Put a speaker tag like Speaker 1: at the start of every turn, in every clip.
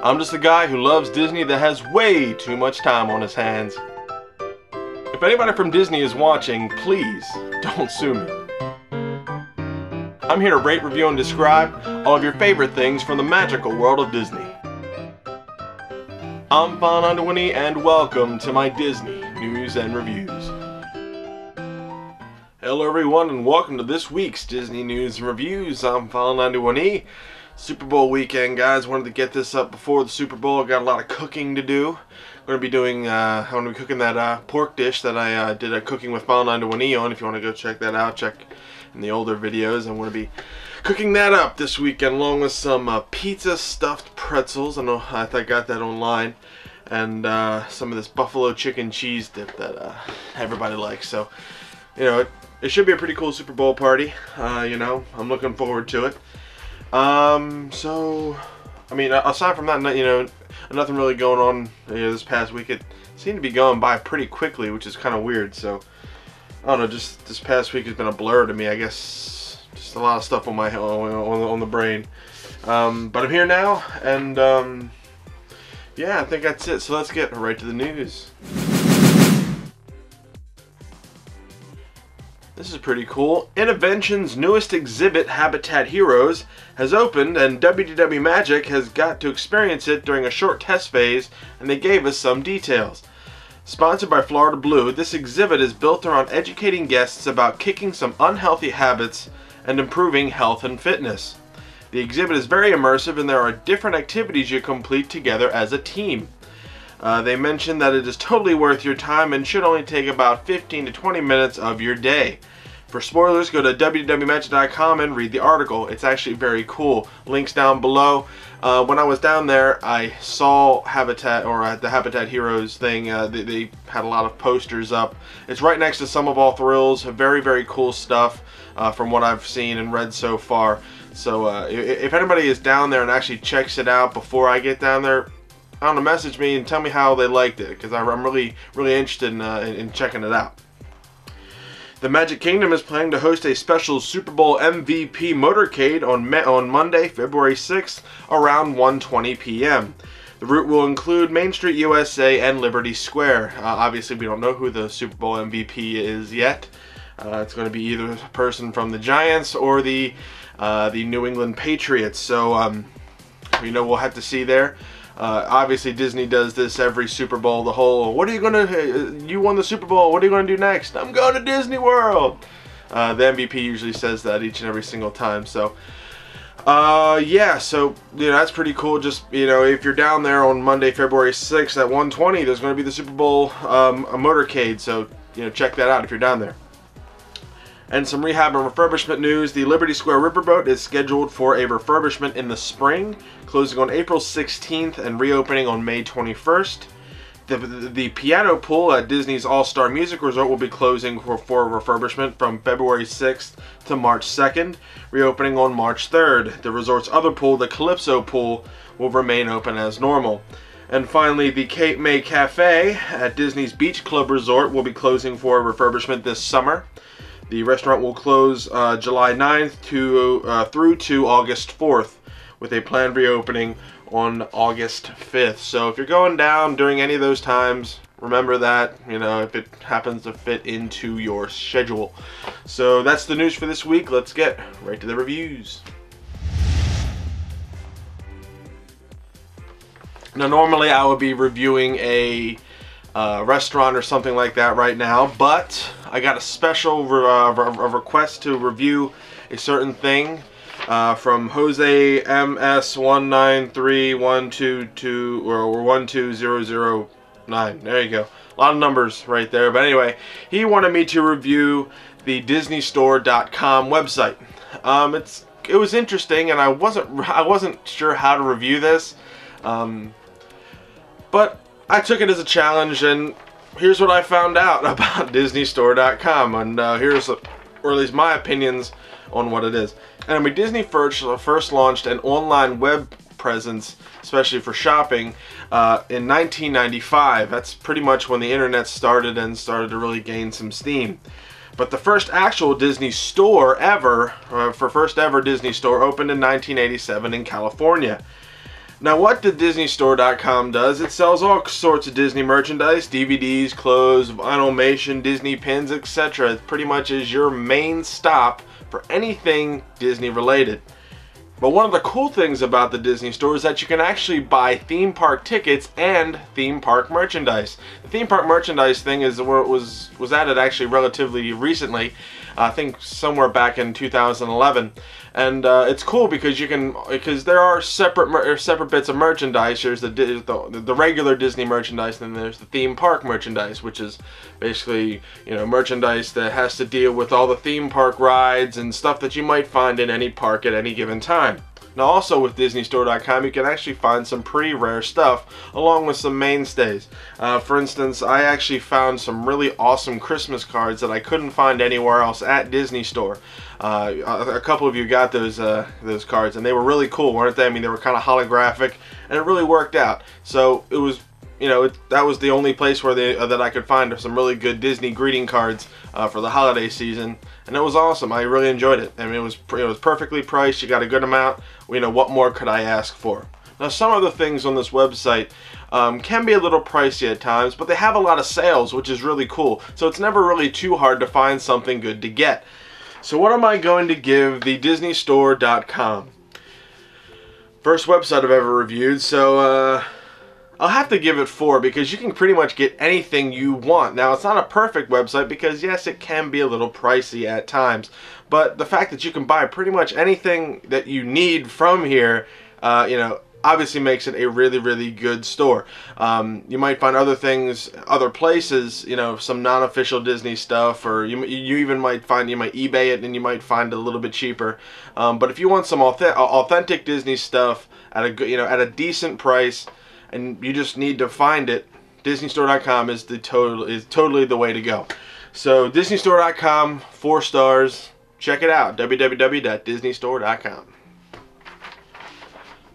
Speaker 1: I'm just a guy who loves Disney that has way too much time on his hands. If anybody from Disney is watching, please don't sue me. I'm here to rate, review, and describe all of your favorite things from the magical world of Disney. I'm Fawn Underwinnie, and welcome to my Disney news and reviews. Hello everyone and welcome to this week's Disney News and Reviews. I'm Fawn Underwinnie. Super Bowl weekend guys, wanted to get this up before the Super Bowl. Got a lot of cooking to do. I'm going to be doing, uh, I'm going to be cooking that uh, pork dish that I uh, did a Cooking with Fawn Underwinnie on. If you want to go check that out, check in the older videos. I'm going to be cooking that up this weekend along with some uh, pizza stuffed pretzels. I know I, I got that online. And uh, some of this buffalo chicken cheese dip that uh, everybody likes. So, you know, it, it should be a pretty cool Super Bowl party. You know, I'm looking forward to it. Um, so, I mean, aside from that, you know, nothing really going on you know, this past week. It seemed to be going by pretty quickly, which is kind of weird. So, I don't know, just this past week has been a blur to me. I guess just a lot of stuff on my on, on, the brain. Um, but I'm here now, and um, yeah, I think that's it. So let's get right to the news. This is pretty cool. Innoventions' newest exhibit, Habitat Heroes, has opened and WDW Magic has got to experience it during a short test phase and they gave us some details. Sponsored by Florida Blue, this exhibit is built around educating guests about kicking some unhealthy habits and improving health and fitness. The exhibit is very immersive and there are different activities you complete together as a team. Uh, they mentioned that it is totally worth your time and should only take about 15 to 20 minutes of your day. For spoilers, go to wdwmagic.com and read the article. It's actually very cool. Links down below. Uh, when I was down there, I saw Habitat, or uh, the Habitat Heroes thing. Uh, they, they, had a lot of posters up. It's right next to Sum of All Thrills. Very, very cool stuff uh, from what I've seen and read so far. So uh, if anybody is down there and actually checks it out before I get down there, I don't know, message me and tell me how they liked it because I'm really, really interested in, uh, in, in checking it out. The Magic Kingdom is planning to host a special Super Bowl MVP motorcade on, on Monday, February 6th around 1.20 p.m. The route will include Main Street USA and Liberty Square. Uh, obviously, we don't know who the Super Bowl MVP is yet. Uh, it's going to be either a person from the Giants or the uh, the New England Patriots. So, um, you know, we'll have to see there. Uh, obviously, Disney does this every Super Bowl. The whole, what are you gonna? Uh, you won the Super Bowl. What are you gonna do next? I'm going to Disney World. Uh, the MVP usually says that each and every single time. So, uh, yeah. So you know that's pretty cool. Just you know, if you're down there on Monday, February 6th at 1:20, there's going to be the Super Bowl um, a motorcade. So you know, check that out if you're down there. And some rehab and refurbishment news. The Liberty Square Riverboat is scheduled for a refurbishment in the spring, closing on April 16th and reopening on May 21st. The, the, piano pool at Disney's All-Star Music Resort will be closing for, for refurbishment from February 6th to March 2nd, reopening on March 3rd. The resort's other pool, the Calypso Pool, will remain open as normal. And finally, the Cape May Cafe at Disney's Beach Club Resort will be closing for refurbishment this summer. The restaurant will close uh, July 9th to, uh, through to August 4th with a planned reopening on August 5th. So if you're going down during any of those times, remember that, you know, if it happens to fit into your schedule. So that's the news for this week. Let's get right to the reviews. Now normally I would be reviewing a uh, restaurant or something like that right now, but I got a special re uh, re request to review a certain thing uh, from Jose MS193122 or 12009. There you go. A lot of numbers right there. But anyway, he wanted me to review the DisneyStore.com website. Um, it's it was interesting, and I wasn't I wasn't sure how to review this, um, but I took it as a challenge, and here's what I found out about DisneyStore.com, and uh, here's, or at least my opinions on what it is. And I Disney first, first launched an online web presence, especially for shopping, uh, in 1995. That's pretty much when the internet started and started to really gain some steam. But the first actual Disney store ever, uh, for first ever Disney store, opened in 1987 in California. Now, what the DisneyStore.com does, it sells all sorts of Disney merchandise, DVDs, clothes, animation, Disney pins, etc. Pretty much is your main stop for anything Disney related. But one of the cool things about the Disney Store is that you can actually buy theme park tickets and theme park merchandise. The theme park merchandise thing is where it was was added actually relatively recently, I think somewhere back in 2011, and uh, it's cool because you can because there are separate separate bits of merchandise. There's the, the the regular Disney merchandise, and then there's the theme park merchandise, which is basically you know merchandise that has to deal with all the theme park rides and stuff that you might find in any park at any given time. Now also with DisneyStore.com you can actually find some pretty rare stuff along with some mainstays. Uh, for instance, I actually found some really awesome Christmas cards that I couldn't find anywhere else at Disney Store. Uh, a couple of you got those uh, those cards and they were really cool, weren't they? I mean, they were kind of holographic and it really worked out. So it was you know, it, that was the only place where they uh, that I could find some really good Disney greeting cards uh, for the holiday season, and it was awesome. I really enjoyed it. I mean, it was it was perfectly priced. You got a good amount. You know, what more could I ask for? Now, some of the things on this website um, can be a little pricey at times, but they have a lot of sales, which is really cool. So it's never really too hard to find something good to get. So what am I going to give the DisneyStore.com? First website I've ever reviewed, so uh, I'll have to give it 4 because you can pretty much get anything you want. Now, it's not a perfect website because, yes, it can be a little pricey at times. But the fact that you can buy pretty much anything that you need from here, uh, you know, obviously makes it a really, really good store. Um, you might find other things, other places, you know, some non-official Disney stuff, or you, you even might find, you might eBay it and you might find it a little bit cheaper. Um, but if you want some authentic Disney stuff at a, you know, at a decent price, and you just need to find it, DisneyStore.com is the total is totally the way to go. So DisneyStore.com, four stars. Check it out. www.disneystore.com.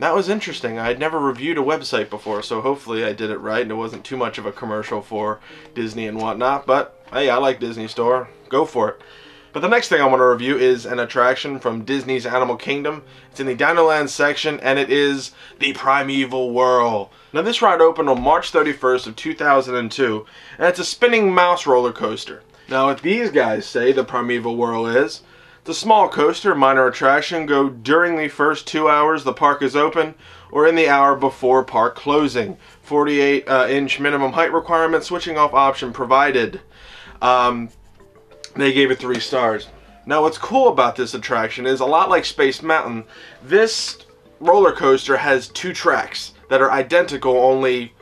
Speaker 1: That was interesting. I had never reviewed a website before, so hopefully I did it right and it wasn't too much of a commercial for Disney and whatnot. But hey, I like Disney Store. Go for it. But the next thing I want to review is an attraction from Disney's Animal Kingdom. It's in the Dinoland section and it is the Primeval Whirl. Now this ride opened on March 31st of 2002 and it's a spinning mouse roller coaster. Now what these guys say the Primeval Whirl is, the small coaster, minor attraction, go during the first two hours the park is open or in the hour before park closing. 48 uh, inch minimum height requirement, switching off option provided. Um, they gave it three stars. Now what's cool about this attraction is a lot like Space Mountain, this roller coaster has two tracks that are identical only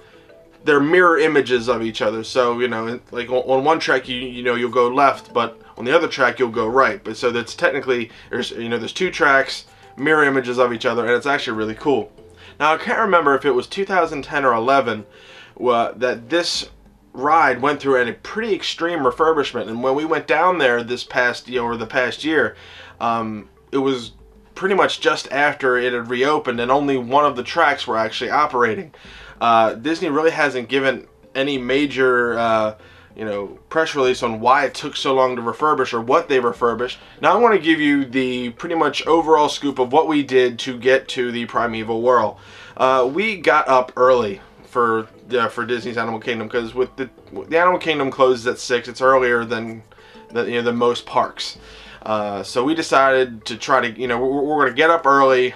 Speaker 1: they're mirror images of each other. So, you know, like on one track you you know you'll go left, but on the other track you'll go right. But so that's technically there's you know there's two tracks, mirror images of each other and it's actually really cool. Now I can't remember if it was 2010 or 11 uh, that this ride went through a pretty extreme refurbishment. And when we went down there this past know, or the past year, um, it was pretty much just after it had reopened, and only one of the tracks were actually operating. Uh, Disney really hasn't given any major. Uh, you know, press release on why it took so long to refurbish or what they refurbished. Now I want to give you the pretty much overall scoop of what we did to get to the Primeval Whirl. Uh, we got up early for for Disney's Animal Kingdom because with the the Animal Kingdom closes at six, it's earlier than the, you know than most parks. Uh, so we decided to try to you know we're, we're going to get up early,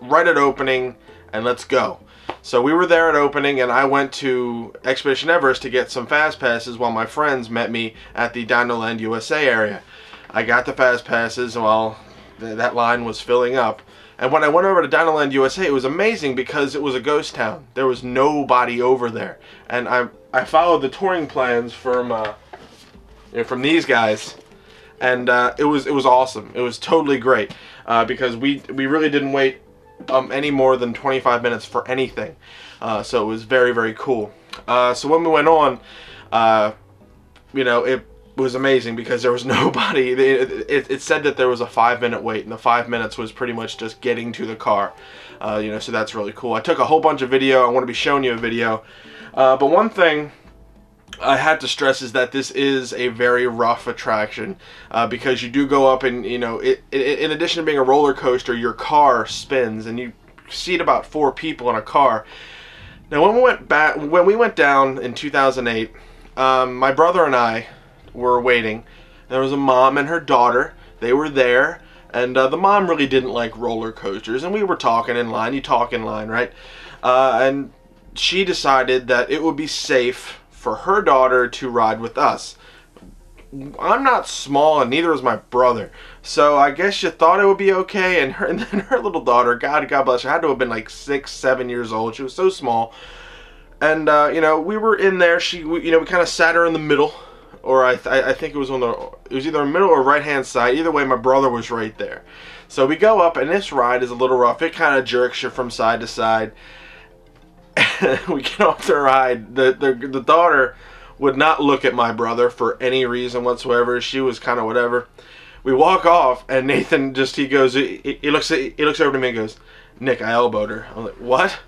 Speaker 1: right at opening, and let's go. So we were there at opening, and I went to Expedition Everest to get some fast passes while my friends met me at the Dinoland USA area. I got the fast passes while th that line was filling up. And when I went over to Dinoland USA, it was amazing because it was a ghost town. There was nobody over there. And I I followed the touring plans from uh, you know, from these guys, and uh, it was it was awesome. It was totally great uh, because we we really didn't wait um, any more than 25 minutes for anything. Uh, so it was very very cool. Uh, so when we went on, uh, you know it was amazing because there was nobody. It, it, it, said that there was a five minute wait, and the five minutes was pretty much just getting to the car. Uh, you know, so that's really cool. I took a whole bunch of video. I want to be showing you a video. Uh, but one thing I had to stress is that this is a very rough attraction uh, because you do go up and, you know, it, it, in addition to being a roller coaster, your car spins and you seat about four people in a car. Now, when we went back, when we went down in 2008, um, my brother and I were waiting. There was a mom and her daughter. They were there, and uh, the mom really didn't like roller coasters. And we were talking in line. You talk in line, right? Uh, and she decided that it would be safe for her daughter to ride with us. I'm not small, and neither is my brother. So I guess you thought it would be okay. And her, and then her little daughter, God, God bless her, had to have been like six, seven years old. She was so small. And uh, you know, we were in there. She, we, you know, we kind of sat her in the middle, or I, th I think it was on the, it was either middle or right hand side. Either way, my brother was right there. So we go up, and this ride is a little rough. It kind of jerks you from side to side. we get off the ride. The, the the daughter would not look at my brother for any reason whatsoever. She was kind of whatever. We walk off, and Nathan just he goes he, he looks he looks over to me and goes, Nick, I elbowed her. I'm like, what?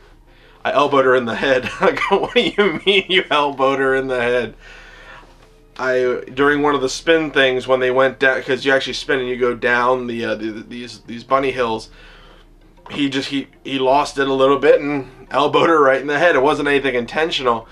Speaker 1: I elbowed her in the head. I go, what do you mean you elbowed her in the head? I during one of the spin things when they went down because you actually spin and you go down the, uh, the these these bunny hills. He just he he lost it a little bit and elbowed her right in the head. It wasn't anything intentional.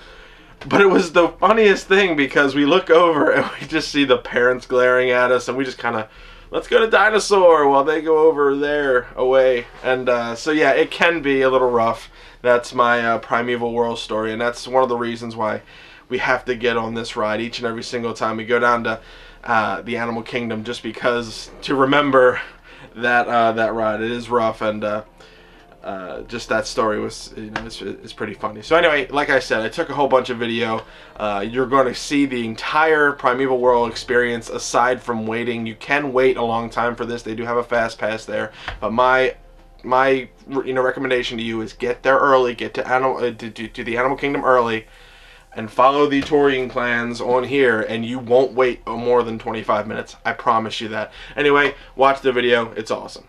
Speaker 1: But it was the funniest thing because we look over and we just see the parents glaring at us and we just kind of let's go to dinosaur while they go over there away and uh, so yeah it can be a little rough that's my uh, Primeval Whirl story and that's one of the reasons why we have to get on this ride each and every single time we go down to uh, the animal kingdom just because to remember that uh, that ride it is rough and uh, uh, just that story was, you know, it's, it's pretty funny. So anyway, like I said, I took a whole bunch of video. Uh, you're going to see the entire Primeval Whirl experience aside from waiting. You can wait a long time for this. They do have a fast pass there. But my my you know recommendation to you is get there early, get to animal uh, to, to, to the Animal Kingdom early, and follow the touring plans on here, and you won't wait more than 25 minutes. I promise you that. Anyway, watch the video. It's awesome.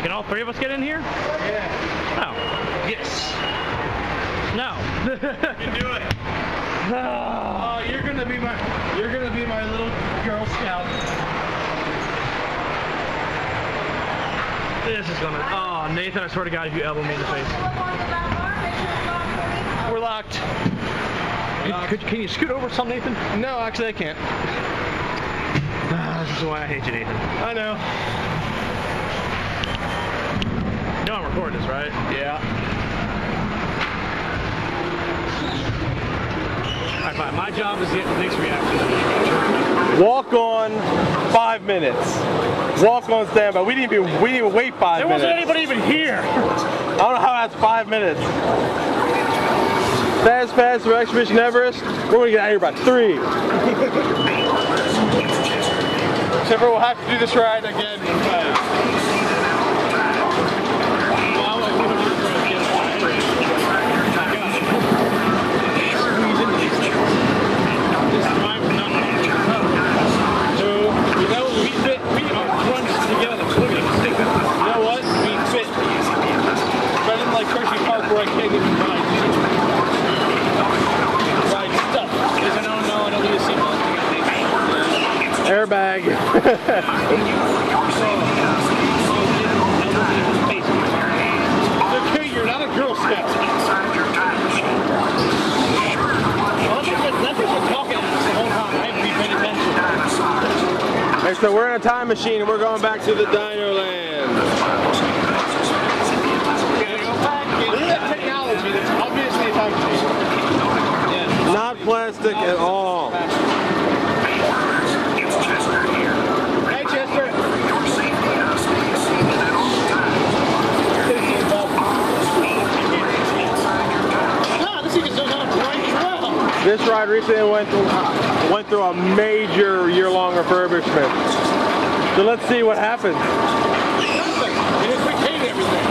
Speaker 2: Can all three of us get in here?
Speaker 3: Yeah.
Speaker 2: Oh.
Speaker 3: Yes.
Speaker 2: No.
Speaker 3: You can do it. Oh, you're gonna be my you're gonna be my little Girl Scout.
Speaker 2: this is gonna. Oh, Nathan, I swear to God, if you elbow me in the face.
Speaker 3: We're locked.
Speaker 2: Could, could, can you scoot over some, Nathan?
Speaker 3: No, actually I can't.
Speaker 2: Ah, this is why I hate you, Nathan.
Speaker 3: I know.
Speaker 2: Know I'm recording this, right?
Speaker 3: Yeah.
Speaker 2: All right, fine. My job is to get Nick's reaction.
Speaker 4: Walk on five minutes. Walk on standby. We didn't even we didn't even wait five
Speaker 2: There
Speaker 4: minutes.
Speaker 2: There wasn't anybody even here.
Speaker 4: I don't know how that's five minutes. Fast Pass for Expedition Everest. We're gonna get out of here by three.
Speaker 3: Except we'll have to do this ride again. You know what? We fit. But I didn't like Hershey Park where I can't even ride. Ride stuff. Because I don't know, I don't need to see
Speaker 4: Airbag. So we're in a time machine and we're going back to the Dino Land.
Speaker 3: Not
Speaker 4: plastic at all.
Speaker 3: Hey, Chester. Ah, this thing is doing great as well.
Speaker 4: This ride recently went through, went through a major year-long refurbishment. So let's see what happens.
Speaker 3: It has retained everything.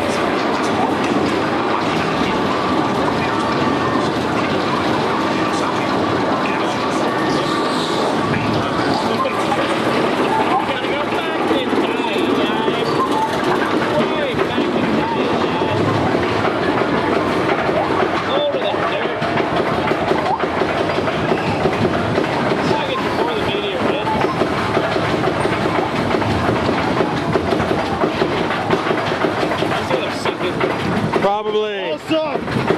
Speaker 3: Gotta go back in time, guys. Way back in time, guys. Go to the dirt. Seconds before the meteor hits. I see they're sinking.
Speaker 4: Probably.
Speaker 3: up?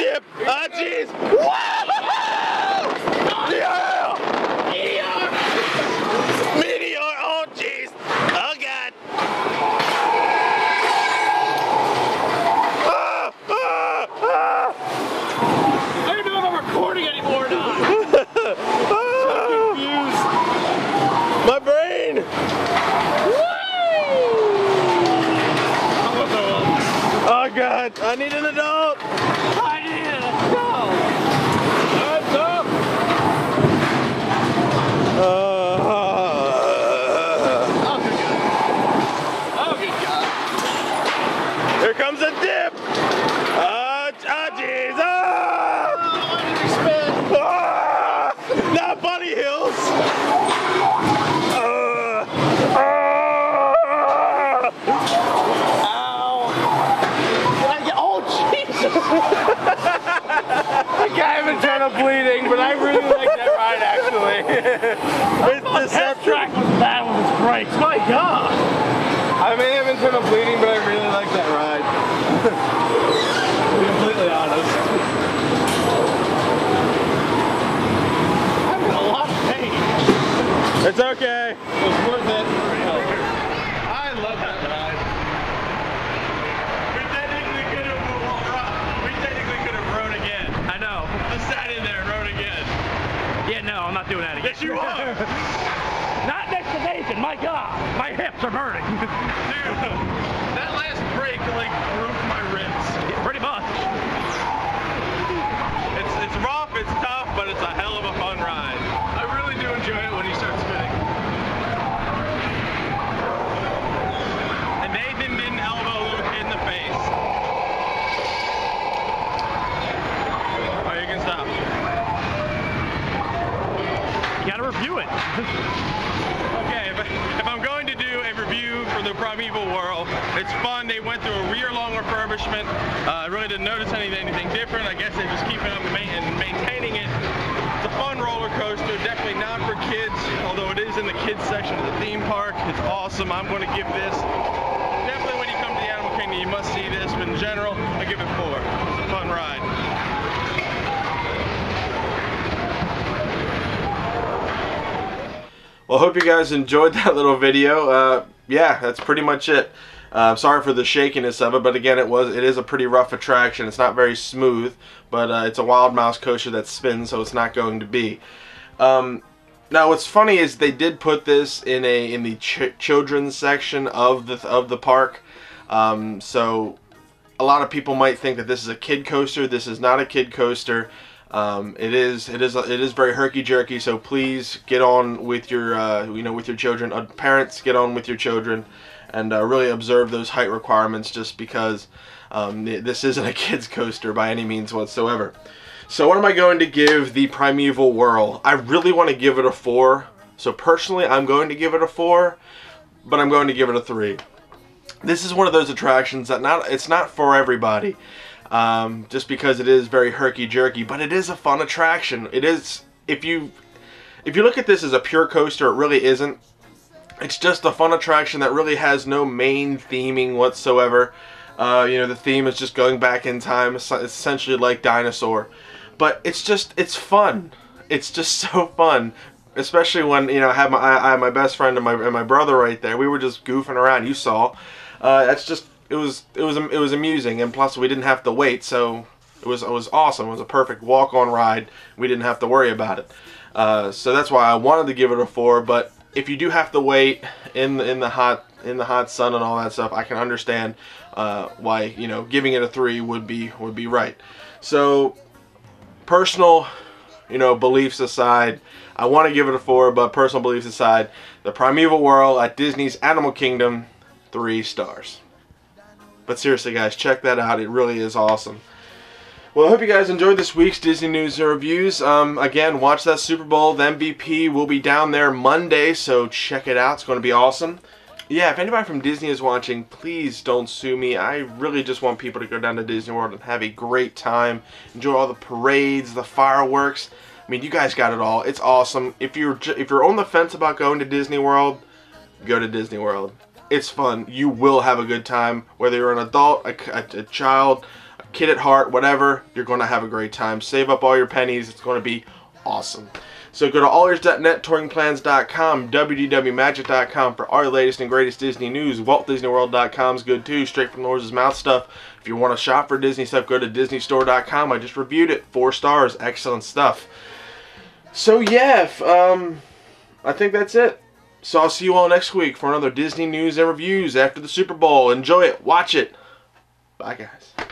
Speaker 4: Dip!
Speaker 3: Oh
Speaker 4: jeez! Comes a dip! Ah, ah, jeez! Ah!
Speaker 3: Oh, I didn't expect.
Speaker 4: Ah! Not Bunny Hills! Ah! Ah!
Speaker 3: Ow. Did I get, oh, Jesus.
Speaker 4: I got internal bleeding, but I really like that ride actually. it's
Speaker 3: That
Speaker 4: deception.
Speaker 3: track was bad with its brakes. My God.
Speaker 4: I may have internal bleeding, but I really like that ride. to be completely honest.
Speaker 3: I'm in a lot of pain.
Speaker 4: It's okay.
Speaker 3: It was worth it. I love that ride.
Speaker 2: We technically could have we technically could have rode again.
Speaker 3: I know.
Speaker 2: Just sat in there and rode again.
Speaker 3: Yeah, no, I'm not doing that again.
Speaker 2: Yes, you are.
Speaker 3: Not next to Nathan. My God, my hips are burning.
Speaker 2: Dude, that last break like broke my ribs.
Speaker 3: Pretty much.
Speaker 2: It's it's rough, it's tough, but it's a hell of a fun ride. I really do enjoy it when you start spinning. And Nathan didn't elbow Luke in the face. Oh, you can stop.
Speaker 3: You gotta review it.
Speaker 2: Okay, if, if I'm going to do a review for the Primeval Whirl, it's fun. They went through a year-long refurbishment. Uh, I really didn't notice anything, anything different. I guess they're just keep it up and, and maintaining it. It's a fun roller coaster, definitely not for kids, although it is in the kids section of the theme park. It's awesome. I'm going to give this, definitely when you come to the Animal Kingdom, you must see this, but in general, I give it four. It's a fun ride.
Speaker 1: Well, hope you guys enjoyed that little video. Uh, yeah, that's pretty much it. Uh, sorry for the shakiness of it, but again, it was it is a pretty rough attraction. It's not very smooth, but uh, it's a wild mouse coaster that spins, so it's not going to be. Um, now, what's funny is they did put this in a in the ch- children's section of the of the park. Um, so a lot of people might think that this is a kid coaster. This is not a kid coaster. Um, it is it is it is very herky jerky. So please get on with your uh, you know with your children. Uh, parents get on with your children, and uh, really observe those height requirements. Just because um, this isn't a kids coaster by any means whatsoever. So what am I going to give the Primeval Whirl? I really want to give it a four. So personally, I'm going to give it a four, but I'm going to give it a three. this is one of those attractions that not it's not for everybody. Um, just because it is very herky jerky, but it is a fun attraction. It is if you if you look at this as a pure coaster, it really isn't. It's just a fun attraction that really has no main theming whatsoever. Uh, you know, the theme is just going back in time. Essentially like Dinosaur. But it's just, it's fun. It's just so fun. Especially when, you know, I had my, I had my best friend and my, and my brother right there. We were just goofing around. You saw. Uh, that's just, it was, it was, it was amusing. And plus we didn't have to wait. So it was, it was awesome. It was a perfect walk-on ride. We didn't have to worry about it. Uh, so that's why I wanted to give it a four. But if you do have to wait in the, in the hot in the hot sun and all that stuff, I can understand uh, why you know giving it a three would be would be right. So personal, you know, beliefs aside, I want to give it a four, but personal beliefs aside, the Primeval Whirl at Disney's Animal Kingdom, three stars. But seriously, guys, check that out. It really is awesome. Well, I hope you guys enjoyed this week's Disney News and Reviews. Um, again, watch that Super Bowl. The MVP will be down there Monday, so check it out. It's going to be awesome. Yeah, if anybody from Disney is watching, please don't sue me. I really just want people to go down to Disney World and have a great time. Enjoy all the parades, the fireworks. I mean, you guys got it all. It's awesome. If you're if you're on the fence about going to Disney World, go to Disney World. It's fun. You will have a good time, whether you're an adult, a, a, a child, kid at heart, whatever, you're going to have a great time. Save up all your pennies. It's going to be awesome. So go to allears.net, touringplans.com, wdwmagic.com for our latest and greatest Disney news. WaltDisneyWorld.com is good too, straight from Lord's mouth stuff. If you want to shop for Disney stuff, go to DisneyStore.com. I just reviewed it. Four stars. Excellent stuff. So yeah, um, I think that's it. So I'll see you all next week for another Disney news and reviews after the Super Bowl. Enjoy it. Watch it. Bye, guys.